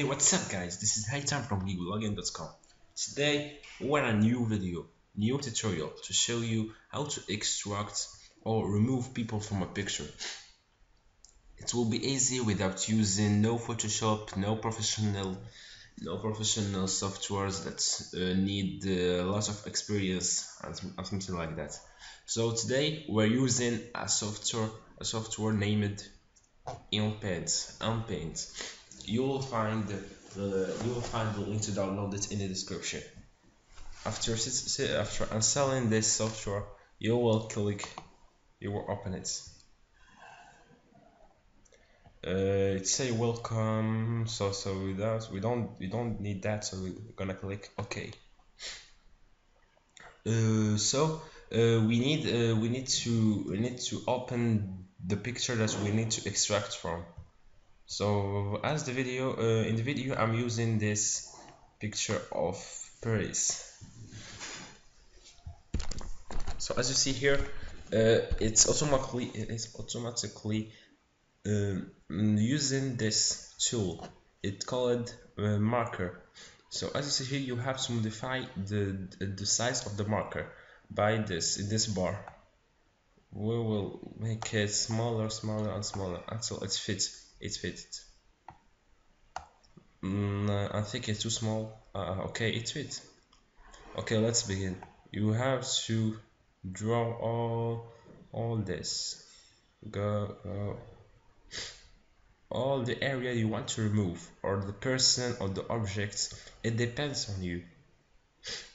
Hey what's up guys this is Haytam from GeekBlooging.com Today we're a new video, new tutorial to show you how to extract or remove people from a picture. It will be easy without using no Photoshop, no professional no professional softwares that uh, need uh, lots of experience and something like that. So today we're using a software a software named InPaint. InPaint you will find the, you will find the link to download it in the description. After after installing this software you will click you will open it uh, it say welcome so so we don't we don't we don't need that so we're gonna click OK. Uh, so uh, we need uh, we need to we need to open the picture that we need to extract from so as the video uh, in the video I'm using this picture of Paris. So as you see here uh, it's automatically it's automatically um, using this tool. It's called uh, marker. So as you see here you have to modify the, the size of the marker by this in this bar. We will make it smaller smaller and smaller until it fits it fits mm, I think it's too small. Uh, okay it fits okay let's begin. You have to draw all all this. Go, go. All the area you want to remove or the person or the objects it depends on you.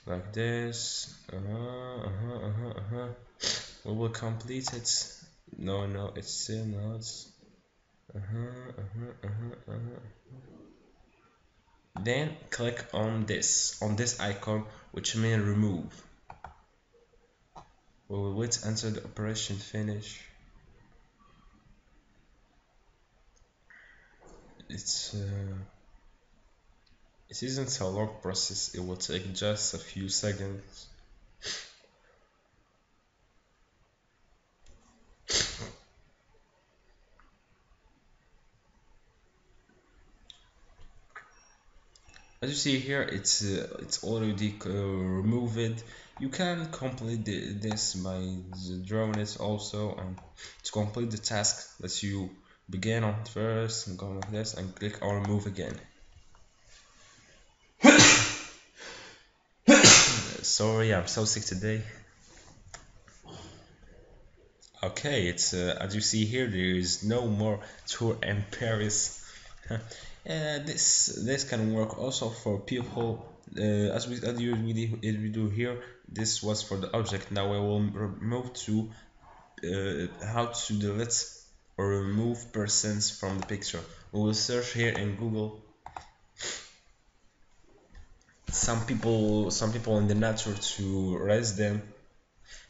Like this. Uh -huh, uh -huh, uh -huh, uh -huh. we will complete it. No no it's still not uh-huh, uh-huh, uh-huh, then click on this on this icon which means remove. We will wait until the operation finish. It's uh, it isn't a long process. It will take just a few seconds as you see here it's uh, it's already uh, removed. You can complete the, this by drawing it also and to complete the task that you begin on first and go like this and click on remove again. Sorry I'm so sick today. Okay it's uh, as you see here there is no more tour in Paris uh, this this can work also for people uh, as we as you we do here this was for the object. Now I will move to uh, how to delete or remove persons from the picture. We will search here in Google. Some people some people in the nature to raise them.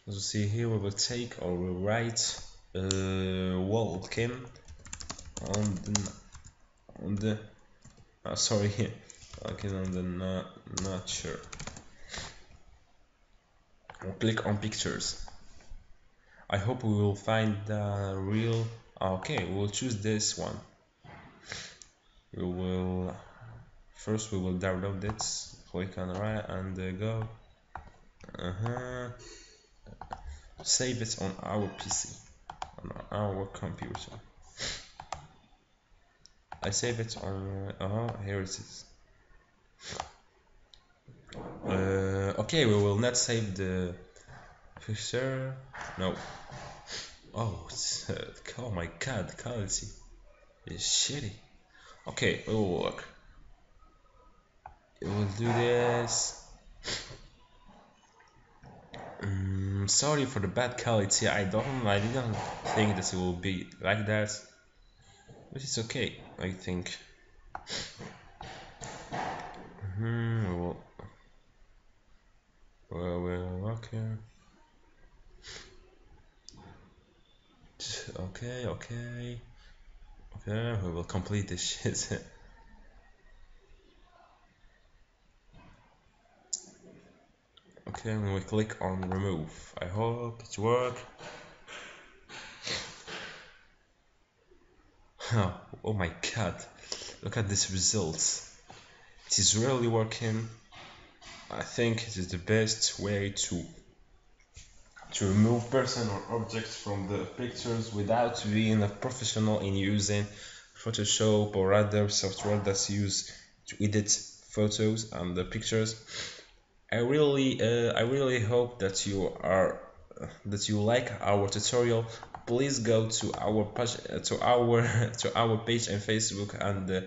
As you see here we will take or we will write uh, welcome on the the uh, sorry clicking on the sure. Will click on pictures. I hope we will find the real okay we will choose this one. We will first we will download it click on right and uh, go. Uh -huh. save it on our PC on our computer I save it on uh here it is. Uh, okay we will not save the picture no. Oh it's, uh, oh my god quality is shitty. Okay it will work. It will do this. Um, sorry for the bad quality. I don't I didn't think that it will be like that but it's okay I think. Hmm well, well, well okay. Okay okay. Okay we will complete this shit. Okay we click on remove I hope it's works oh my god look at this results it is really working I think it is the best way to to remove person or objects from the pictures without being a professional in using Photoshop or other software that's used to edit photos and the pictures. I really uh, I really hope that you are that you like our tutorial. Please go to our page to our to our page on Facebook and uh,